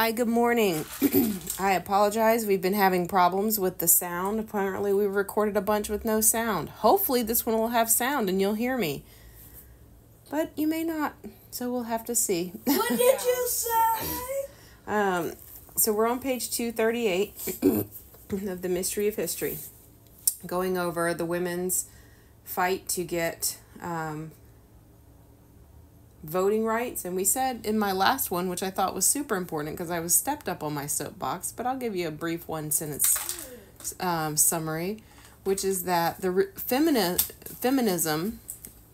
Hi, good morning. I apologize. We've been having problems with the sound. Apparently, we recorded a bunch with no sound. Hopefully, this one will have sound and you'll hear me. But you may not, so we'll have to see. What did you say? Um, so we're on page 238 of the Mystery of History, going over the women's fight to get um, voting rights. And we said in my last one, which I thought was super important because I was stepped up on my soapbox, but I'll give you a brief one sentence um, summary, which is that the re- femini- feminism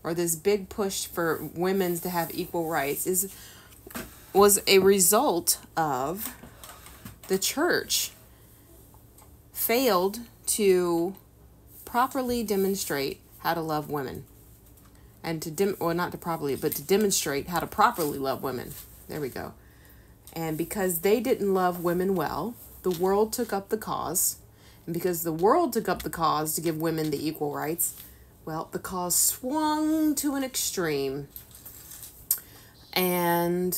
or this big push for women to have equal rights is was a result of the church failed to properly demonstrate how to love women and to dim or not to properly but to demonstrate how to properly love women. There we go. And because they didn't love women well the world took up the cause. And because the world took up the cause to give women the equal rights well the cause swung to an extreme. And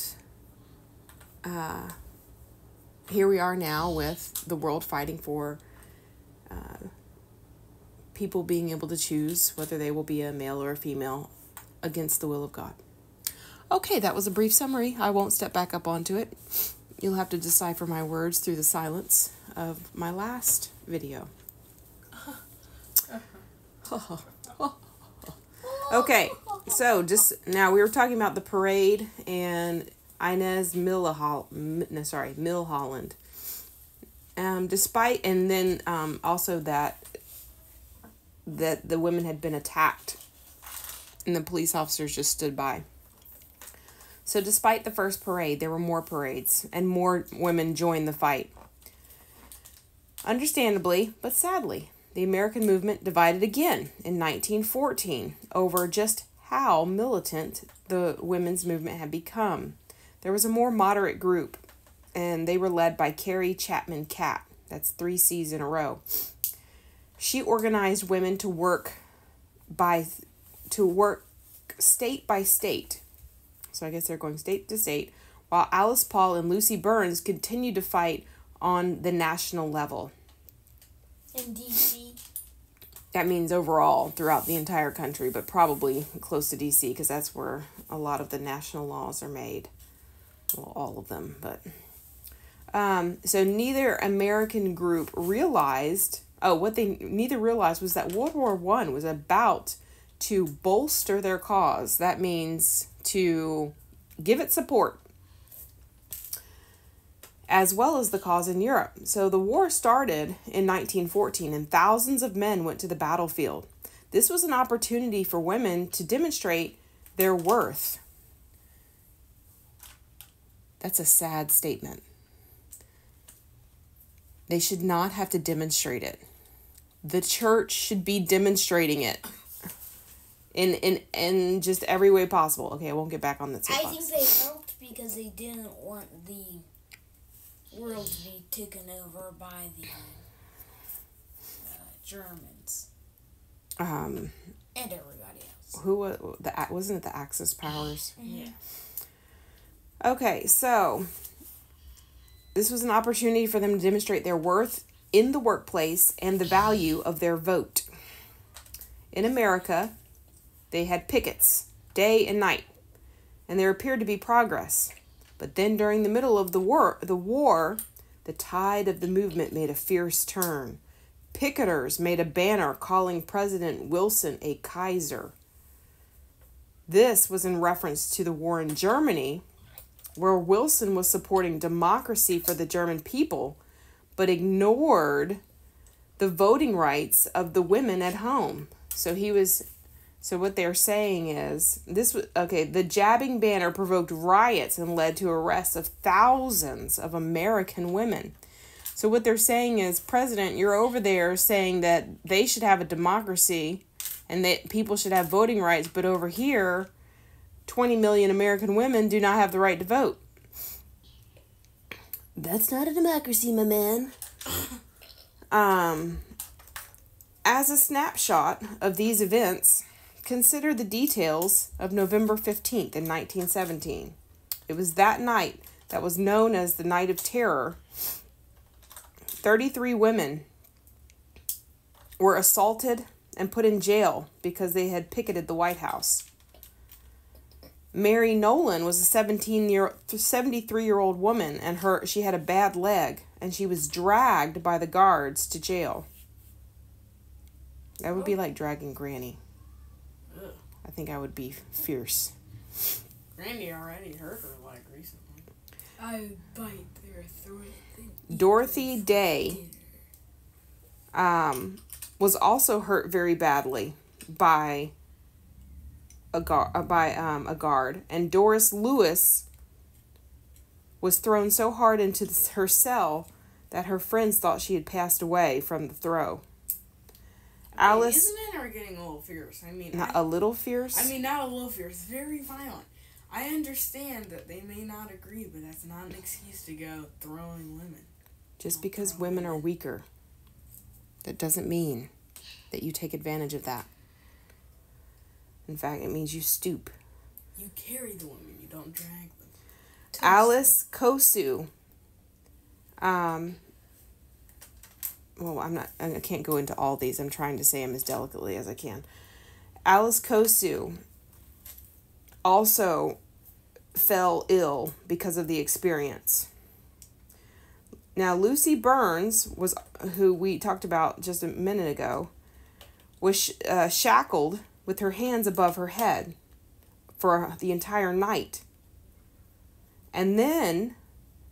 uh, here we are now with the world fighting for uh, people being able to choose whether they will be a male or a female against the will of God. Okay, that was a brief summary. I won't step back up onto it. You'll have to decipher my words through the silence of my last video. okay, so just now we were talking about the parade and Inez Milhol, no, sorry, Milholland. Um, despite and then um, also that that the women had been attacked and the police officers just stood by. So despite the first parade, there were more parades and more women joined the fight. Understandably, but sadly, the American movement divided again in 1914 over just how militant the women's movement had become. There was a more moderate group, and they were led by Carrie Chapman Catt. That's three C's in a row. She organized women to work by to work state by state. So I guess they're going state to state, while Alice Paul and Lucy Burns continued to fight on the national level. In DC. That means overall throughout the entire country, but probably close to DC because that's where a lot of the national laws are made. Well, all of them, but. Um, so neither American group realized. Oh, what they neither realized was that World War One was about to bolster their cause. That means to give it support, as well as the cause in Europe. So the war started in 1914, and thousands of men went to the battlefield. This was an opportunity for women to demonstrate their worth. That's a sad statement. They should not have to demonstrate it. The church should be demonstrating it in in in just every way possible. Okay, I won't get back on that. I think they helped because they didn't want the world to be taken over by the uh, Germans Um, and everybody else. who was the wasn't it the Axis powers? Yeah. Okay, so this was an opportunity for them to demonstrate their worth in the workplace and the value of their vote. In America, they had pickets day and night, and there appeared to be progress. But then during the middle of the war, the war, the tide of the movement made a fierce turn. Picketers made a banner calling President Wilson a Kaiser. This was in reference to the war in Germany, where Wilson was supporting democracy for the German people, but ignored the voting rights of the women at home. So he was so what they're saying is this was okay, the jabbing banner provoked riots and led to arrests of thousands of American women. So what they're saying is, President, you're over there saying that they should have a democracy and that people should have voting rights, but over here 20 million American women do not have the right to vote. That's not a democracy, my man. um, as a snapshot of these events, consider the details of November 15th in 1917. It was that night that was known as the Night of Terror, 33 women were assaulted and put in jail because they had picketed the White House. Mary Nolan was a 17 year 73 year old woman and her she had a bad leg and she was dragged by the guards to jail. That would be like dragging Granny. Ugh. I think I would be fierce. Randy already hurt her leg recently. I bite their throat. Dorothy Day um, was also hurt very badly by a guard by um, a guard, and Doris Lewis was thrown so hard into her cell that her friends thought she had passed away from the throw. Alice, These men are getting a little fierce. I mean, not I, a little fierce. I mean, not a little fierce. Very violent. I understand that they may not agree, but that's not an excuse to go throwing women. just because women are weaker, that doesn't mean that you take advantage of that. In fact, it means you stoop. You carry the women. You don't drag them. Alice Cosu. Um, well, I'm not, I can't go into all these. I'm trying to say them as delicately as I can. Alice Cosu also fell ill because of the experience. Now, Lucy Burns was, who we talked about just a minute ago, was sh- uh, shackled with her hands above her head for the entire night. And then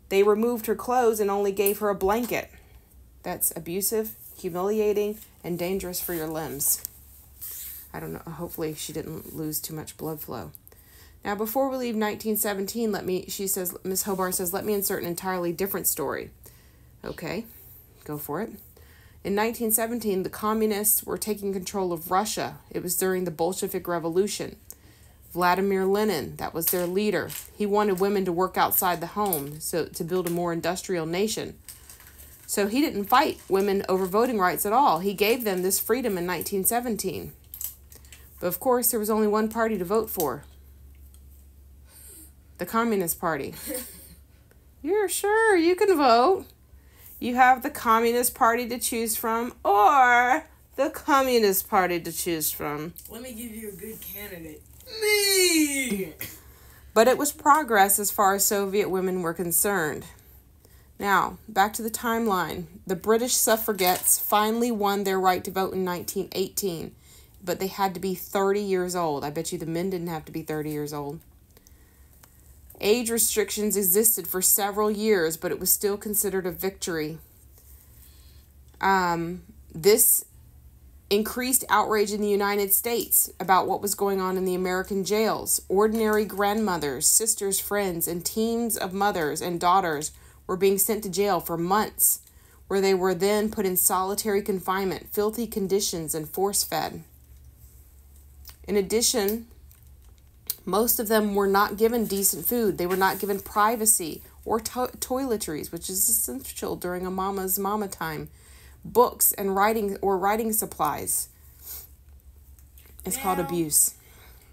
they removed her clothes and only gave her a blanket. That's abusive, humiliating, and dangerous for your limbs. I don't know. Hopefully, she didn't lose too much blood flow. Now, before we leave 1917, let me, she says, Miss Hobar says, let me insert an entirely different story. Okay, go for it. In 1917, the communists were taking control of Russia. It was during the Bolshevik Revolution. Vladimir Lenin, that was their leader. He wanted women to work outside the home so to build a more industrial nation. So he didn't fight women over voting rights at all. He gave them this freedom in 1917. But of course, there was only one party to vote for. The Communist Party. You're sure you can vote. You have the Communist Party to choose from or the Communist Party to choose from. Let me give you a good candidate. Me. But it was progress as far as Soviet women were concerned. Now, back to the timeline. The British suffragettes finally won their right to vote in 1918, but they had to be 30 years old. I bet you the men didn't have to be 30 years old. Age restrictions existed for several years, but it was still considered a victory. Um, this increased outrage in the United States about what was going on in the American jails. Ordinary grandmothers, sisters, friends, and teams of mothers and daughters were being sent to jail for months, where they were then put in solitary confinement, filthy conditions, and force fed. In addition, most of them were not given decent food. They were not given privacy or to- toiletries, which is essential during a mama's mama time. Books and writing or writing supplies. It's called abuse.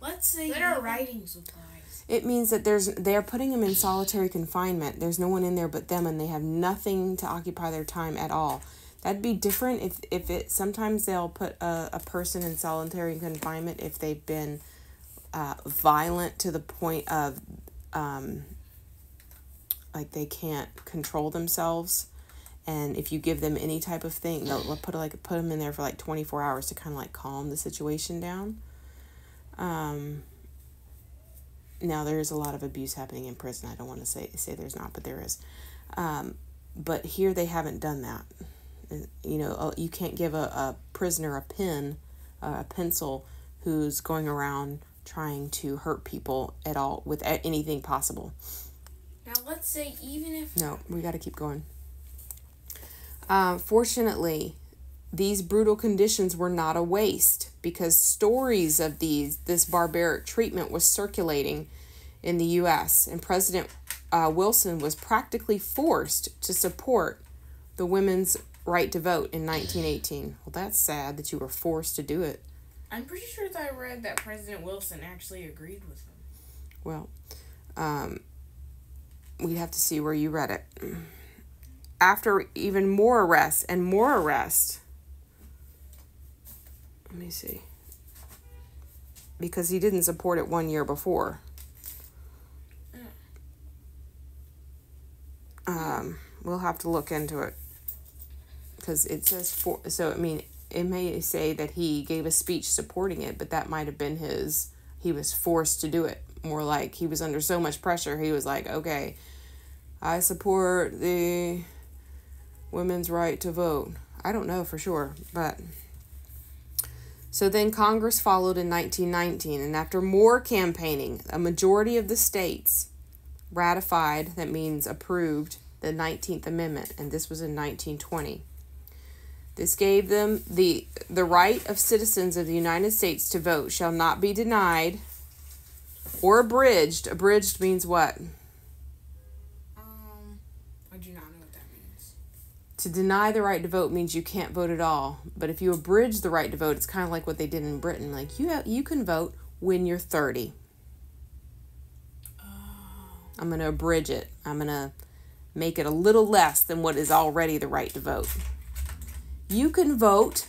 Let's say What are writing supplies? It means that there's they are putting them in solitary confinement. There's no one in there but them, and they have nothing to occupy their time at all. That'd be different if if it sometimes they'll put a, a person in solitary confinement if they've been uh, violent to the point of um, like they can't control themselves. And if you give them any type of thing they'll, put like put them in there for like 24 hours to kind of like calm the situation down. Um, now there is a lot of abuse happening in prison. I don't want to say say there's not but there is. Um, but here they haven't done that. You know uh, you can't give a, a prisoner a pen uh, a pencil who's going around trying to hurt people at all with anything possible Now let's say even if no, we got to keep going. Um, fortunately, these brutal conditions were not a waste because stories of these this barbaric treatment was circulating in the U.S. and President uh, Wilson was practically forced to support the women's right to vote in 1918. Well, that's sad that you were forced to do it. I'm pretty sure that I read that President Wilson actually agreed with him. Well, um, we'd have to see where you read it. After even more arrests and more arrests, let me see. Because he didn't support it one year before. Um, we'll have to look into it because it says for. So I mean, it may say that he gave a speech supporting it, but that might have been his. He was forced to do it. More like he was under so much pressure. He was like, okay, I support the women's right to vote. I don't know for sure, but. So then Congress followed in 1919, and after more campaigning, a majority of the states ratified, that means approved, the 19th Amendment, and this was in 1920. This gave them the the right of citizens of the United States to vote shall not be denied or abridged. Abridged means what? Um, I do not know what that means. To deny the right to vote means you can't vote at all. But if you abridge the right to vote, it's kind of like what they did in Britain. Like you have, you can vote when you're 30. I'm going to abridge it. I'm going to make it a little less than what is already the right to vote. You can vote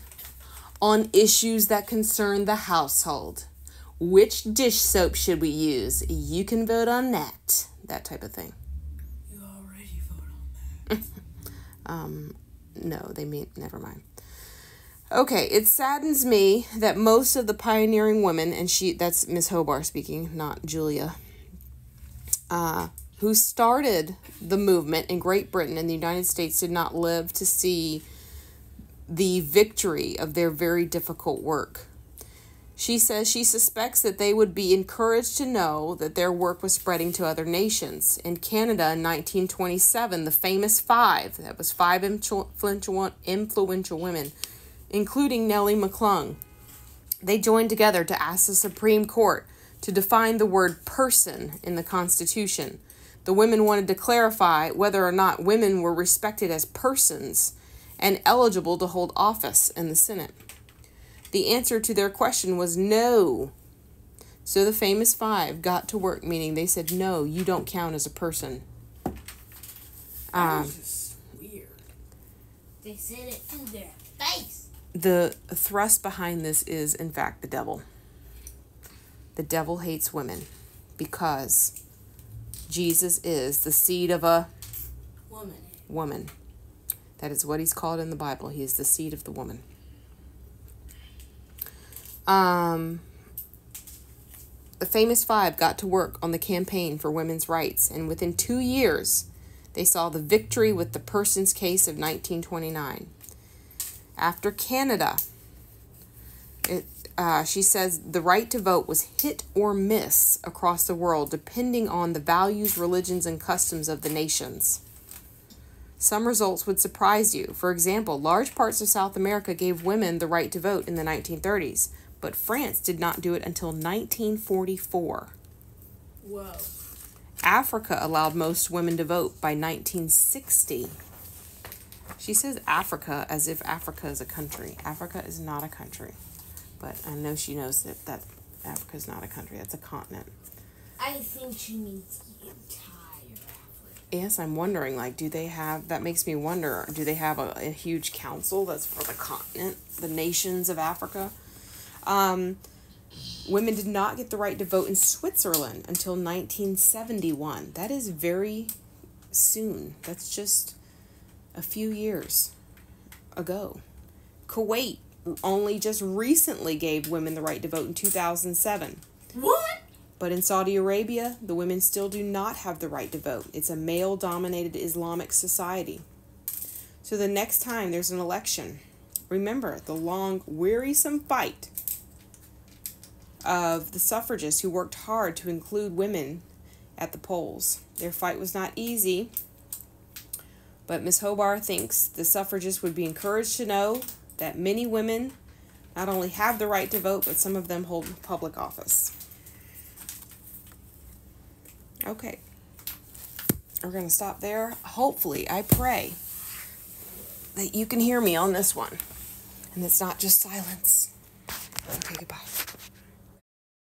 on issues that concern the household. Which dish soap should we use? You can vote on that. That type of thing. You already vote on that. Um, no, they mean never mind. Okay, it saddens me that most of the pioneering women, and she that's Miss Hobar speaking, not Julia, uh, who started the movement in Great Britain and the United States did not live to see the victory of their very difficult work. She says she suspects that they would be encouraged to know that their work was spreading to other nations. In Canada in 1927, the famous five, that was five influential, influential women, including Nellie McClung, they joined together to ask the Supreme Court to define the word person in the Constitution. The women wanted to clarify whether or not women were respected as persons and eligible to hold office in the Senate. The answer to their question was no. So the famous five got to work, meaning they said, no, you don't count as a person. Um, weird. They said it to their face. The thrust behind this is, in fact, the devil. The devil hates women because Jesus is the seed of a woman. Woman. That is what he's called in the Bible. He is the seed of the woman. Um, the famous five got to work on the campaign for women's rights, and within two years, they saw the victory with the Persons case of 1929. After Canada, it, uh, she says the right to vote was hit or miss across the world, depending on the values, religions, and customs of the nations. Some results would surprise you. For example, large parts of South America gave women the right to vote in the 1930s, but France did not do it until 1944. Whoa. Africa allowed most women to vote by 1960. She says Africa as if Africa is a country. Africa is not a country. But I know she knows that, that Africa is not a country, that's a continent. I think she means Yes, I'm wondering, like, do they have, that makes me wonder, do they have a, a huge council that's for the continent, the nations of Africa? Um, women did not get the right to vote in Switzerland until 1971. That is very soon. That's just a few years ago. Kuwait only just recently gave women the right to vote in 2007. What? But in Saudi Arabia, the women still do not have the right to vote. It's a male dominated Islamic society. So the next time there's an election, remember the long, wearisome fight of the suffragists who worked hard to include women at the polls. Their fight was not easy, but Ms. Hobar thinks the suffragists would be encouraged to know that many women not only have the right to vote, but some of them hold public office. Okay. We're going to stop there. Hopefully, I pray that you can hear me on this one and it's not just silence. Okay, goodbye.